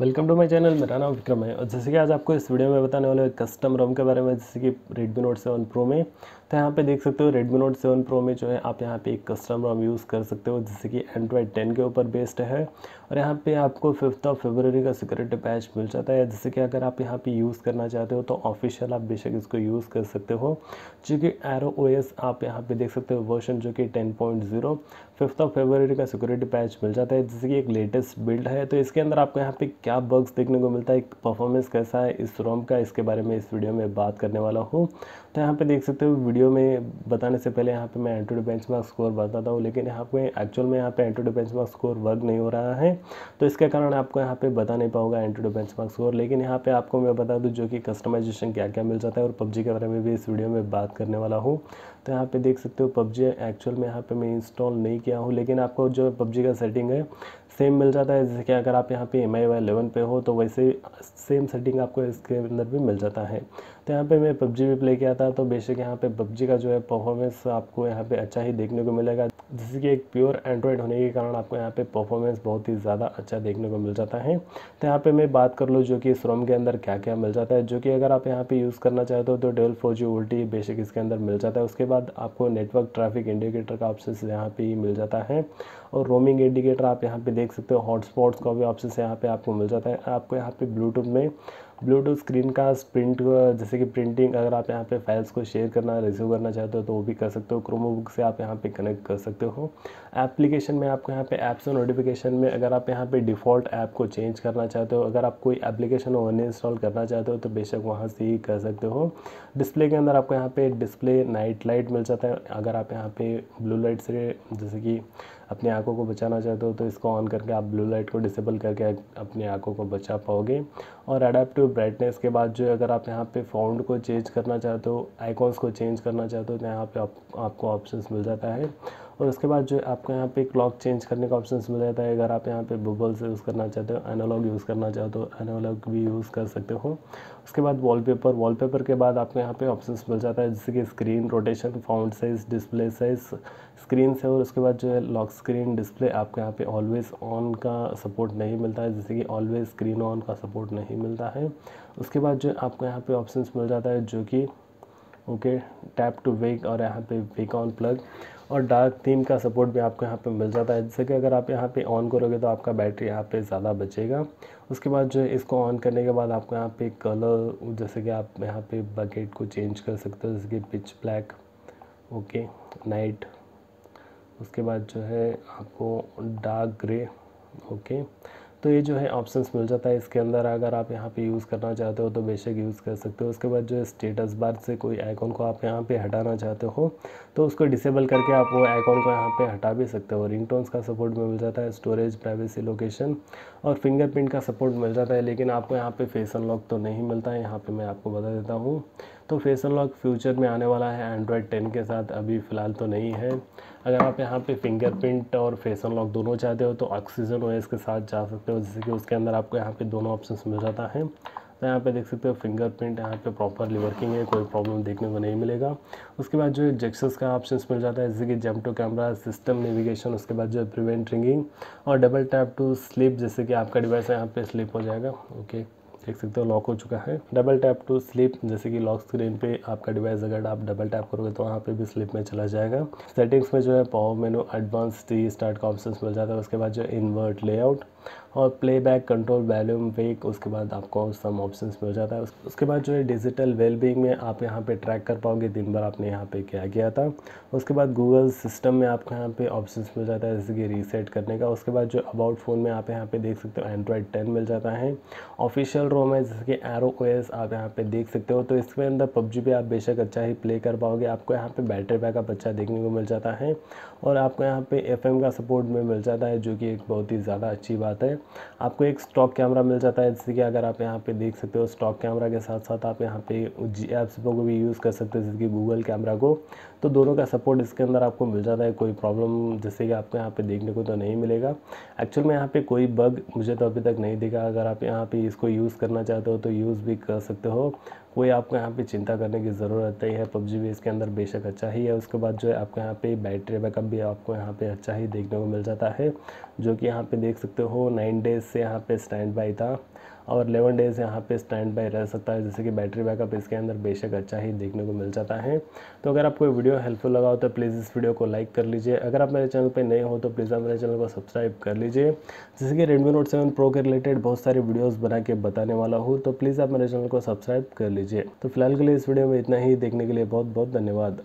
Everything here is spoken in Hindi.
वेलकम टू माय चैनल, मेरा नाम विक्रम है। और जैसे कि आज आपको इस वीडियो में बताने वाले कस्टम रोम के बारे में, जैसे कि रेडमी नोट सेवन प्रो में। तो यहाँ पे देख सकते हो रेडमी नोट सेवन प्रो में जो है आप यहाँ पे एक कस्टम रोम यूज़ कर सकते हो जैसे कि एंड्रॉयड टेन के ऊपर बेस्ड है। और यहाँ पे आपको फिफ्थ ऑफ़ फेबररी का सिक्योरिटी पैच मिल जाता है जैसे कि अगर आप यहाँ पे यूज़ करना चाहते हो तो ऑफिशियल आप बेशक इसको यूज़ कर सकते हो। चूँकि एरो ओ आप यहाँ पे देख सकते हो वर्जन जो कि ten point zero fifth of February का सिक्योरिटी पैच मिल जाता है जैसे कि एक लेटेस्ट बिल्ड है। तो इसके अंदर आपको यहाँ पर क्या बग्स देखने को मिलता है परफॉर्मेंस कैसा है, इस रोम का, इसके बारे में इस वीडियो में बात करने वाला हूँ। तो यहाँ पे देख सकते हो वीडियो में बताने से पहले यहाँ पे मैं एंट्रोड बेंच मार्क स्कोर बताता हूँ, लेकिन यहाँ पे एक्चुअल में यहाँ पे एंट्रोड बेंच मार्क स्कोर वर्क नहीं हो रहा है। तो इसके कारण आपको यहाँ पे बता नहीं पाऊँगा एंट्रोड बेंच मार्क स्कोर लेकिन यहाँ पे आपको मैं बता दूँ जो कि कस्टमाइजेशन क्या क्या मिल जाता है और पबजी के बारे में भी इस वीडियो में बात करने वाला हूँ। तो यहाँ पे देख सकते हो पबजी एक्चुअल में यहाँ पे मैं इंस्टॉल नहीं किया हूँ, लेकिन आपको जो पबजी का सेटिंग है सेम मिल जाता है। जैसे कि अगर आप यहाँ पे एम आई वाई लेवन पे हो तो वैसे सेम सेटिंग आपको इसके अंदर भी मिल जाता है। तो यहाँ पे मैं पबजी भी प्ले किया था तो बेशक यहाँ पे पबजी का जो है परफॉर्मेंस आपको यहाँ पे अच्छा ही देखने को मिलेगा जैसे कि एक प्योर एंड्रॉयड होने के कारण आपको यहाँ पे परफॉर्मेंस बहुत ही ज़्यादा अच्छा देखने को मिल जाता है तो यहाँ पे मैं बात कर लूँ जो कि इस रोम के अंदर क्या क्या मिल जाता है जो कि अगर आप यहाँ पे यूज़ करना चाहते हो तो डेल फोर जी उल्टी बेशक इसके अंदर मिल जाता है उसके बाद आपको नेटवर्क ट्रैफ़िक इंडिकेटर का ऑप्शन यहाँ पे ही मिल जाता है और रोमिंग इंडिकेटर आप यहाँ पे देख सकते हो हॉटस्पॉट्स का भी ऑप्शन यहाँ पे आपको मिल जाता है आपको यहाँ पे ब्लूटूथ में ब्लूटूथ स्क्रीन का प्रिंट जैसे कि प्रिंटिंग अगर आप यहाँ पे फाइल्स को शेयर करना रिसीव करना चाहते हो तो वो भी कर सकते हो। क्रोमो बुक से आप यहाँ पे कनेक्ट कर सकते हो। एप्लीकेशन में आपको यहाँ पे ऐप्स और नोटिफिकेशन में अगर आप यहाँ पे डिफ़ॉल्ट ऐप को चेंज करना चाहते हो, अगर आप कोई एप्लीकेशन अन इंस्टॉल करना चाहते हो तो बेशक वहाँ से ही कर सकते हो। डिस्प्ले के अंदर आपको यहाँ पे डिस्प्ले नाइट लाइट मिल जाता है। अगर आप यहाँ पे ब्लू लाइट से, जैसे कि अपनी आँखों को बचाना चाहते हो तो इसको ऑन करके आप ब्लू लाइट को डिसेबल करके अपनी आँखों को बचा पाओगे। और अडेप्टिव ब्राइटनेस के बाद जो अगर आप यहाँ पे फाउंड को चेंज करना चाहते हो आइकॉन्स को चेंज करना चाहते हो तो यहाँ पे आप, आपको ऑप्शंस मिल जाता है। और उसके बाद जो आपको यहाँ पे क्लॉक चेंज करने का ऑप्शन मिल जाता है। अगर आप यहाँ पे बबल्स यूज़ करना चाहते हो एनालॉग यूज़ करना चाहते हो एनालॉग भी यूज़ कर सकते हो। उसके बाद वॉलपेपर वॉलपेपर के बाद आपको यहाँ पे ऑप्शन मिल जाता है, जैसे कि screen rotation font size display size screen से और उसके बाद जो है लॉक स्क्रीन डिस्प्ले आपको यहाँ पे ऑलवेज़ ऑन का सपोर्ट नहीं मिलता है, जैसे कि ऑलवेज़ स्क्रीन ऑन का सपोर्ट नहीं मिलता है। उसके बाद जो आपको यहाँ पे ऑप्शन मिल जाता है, जो कि ओके टैप टू वेक और यहाँ पे वेक ऑन प्लग और डार्क थीम का सपोर्ट भी आपको यहाँ पे मिल जाता है। जैसे कि अगर आप यहाँ पे ऑन करोगे तो आपका बैटरी यहाँ पे ज़्यादा बचेगा। उसके बाद जो है इसको ऑन करने के बाद आपको यहाँ पे कलर जैसे कि आप यहाँ पे बकेट को चेंज कर सकते हो, जैसे कि पिच ब्लैक ओके नाइट उसके बाद जो है आपको डार्क ग्रे ओके। तो ये जो है ऑप्शंस मिल जाता है इसके अंदर, अगर आप यहाँ पे यूज़ करना चाहते हो तो बेशक यूज़ कर सकते हो। उसके बाद जो स्टेटस बार से कोई आइकॉन को आप यहाँ पे हटाना चाहते हो तो उसको डिसेबल करके आप वो आइकॉन को यहाँ पे हटा भी सकते हो। रिंगटोन्स का सपोर्ट मिल जाता है स्टोरेज प्राइवेसी लोकेशन और फिंगरप्रिंट का सपोर्ट मिल जाता है, लेकिन आपको यहाँ पर फेस अनलॉक तो नहीं मिलता है। यहाँ पे मैं आपको बता देता हूँ। तो फेस अनलॉक फ्यूचर में आने वाला है एंड्रॉयड टेन के साथ, अभी फ़िलहाल तो नहीं है। अगर आप यहाँ पे फिंगरप्रिंट और फेस अनलॉक दोनों चाहते हो तो ऑक्सीजन ओएस के साथ जा सकते हो जैसे कि उसके अंदर आपको यहाँ पे दोनों ऑप्शन मिल जाता है। तो यहाँ पे देख सकते हो फिंगरप्रिंट यहाँ पे प्रॉपरली वर्किंग है, कोई प्रॉब्लम देखने को नहीं मिलेगा। उसके बाद जो जेक्सस का ऑप्शन मिल जाता है, जैसे कि जम टू कैमरा सिस्टम नेविगेशन उसके बाद जो प्रिवेंट रिंगिंग और डबल टैप टू स्लिप जैसे कि आपका डिवाइस यहाँ पे स्लिप हो जाएगा। ओके देख सकते हो लॉक हो चुका है। डबल टैप टू स्लिप जैसे कि लॉक स्क्रीन पे आपका डिवाइस अगर आप डबल टैप करोगे तो वहाँ पे भी स्लिप में चला जाएगा। सेटिंग्स में जो है पावर मेनू एडवांस टी स्टार्ट का ऑप्शन मिल जाता है। उसके बाद जो इन्वर्ट लेआउट और प्लेबैक कंट्रोल वैल्यूम वेक उसके बाद आपको सम ऑप्शंस मिल जाता है। उसके बाद जो है डिजिटल वेलबींग में आप यहाँ पे ट्रैक कर पाओगे, दिन भर आपने यहाँ पे क्या किया था। उसके बाद गूगल सिस्टम में आपको यहाँ पे ऑप्शंस मिल जाता है, जैसे कि रीसेट करने का। उसके बाद जो अबाउट फ़ोन में आप यहाँ पे देख सकते हो एंड्रॉयड टेन मिल जाता है। ऑफिशियल रोम है, जैसे कि एरो ओएस आप यहाँ पे देख सकते हो। तो इसके अंदर पबजी भी आप बेशक अच्छा ही प्ले कर पाओगे। आपको यहाँ पे बैटरी बैकअप अच्छा देखने को मिल जाता है। और आपको यहाँ पे एफ़ का सपोर्ट में मिल जाता है, जो कि एक बहुत ही ज़्यादा अच्छी बात है। आपको एक स्टॉक कैमरा मिल जाता है जैसे कि अगर आप यहाँ पे देख सकते हो स्टॉक कैमरा के साथ साथ आप यहाँ पे जी एप्स को भी यूज़ कर सकते हो, जैसे कि गूगल कैमरा को। तो दोनों का सपोर्ट इसके अंदर आपको मिल जाता है, कोई प्रॉब्लम जैसे कि आपको यहाँ पे देखने को तो नहीं मिलेगा। एक्चुअल में यहाँ पर कोई बग मुझे तो अभी तक नहीं दिखा। अगर आप यहाँ पे इसको यूज़ करना चाहते हो तो यूज़ भी कर सकते हो। कोई आपको यहाँ पे चिंता करने की ज़रूरत नहीं है, पबजी भी इसके अंदर बेशक अच्छा ही है। उसके बाद जो है आपको यहाँ पे बैटरी बैकअप भी आपको यहाँ पे अच्छा ही देखने को मिल जाता है, जो कि यहाँ पे देख सकते हो, नाइन डेज़ से यहाँ पे स्टैंड बाई था। और एलेवन डेज़ यहाँ पे स्टैंड बाई रह सकता है, जैसे कि बैटरी बैकअप इसके अंदर बेशक अच्छा ही देखने को मिल जाता है। तो अगर आपको वीडियो हेल्पफुल लगा हो तो प्लीज़ इस वीडियो को लाइक कर लीजिए। अगर आप मेरे चैनल पर नए हो तो प्लीज़ आप मेरे चैनल को सब्सक्राइब कर लीजिए। जैसे कि रेडमी नोट सेवन प्रो के रिलेटेड बहुत सारी वीडियोज़ बना के बताने वाला हूँ तो प्लीज़ आप मेरे चैनल को सब्सक्राइब कर लीजिए। तो फ़िलहाल के लिए इस वीडियो में इतना ही। देखने के लिए बहुत बहुत धन्यवाद।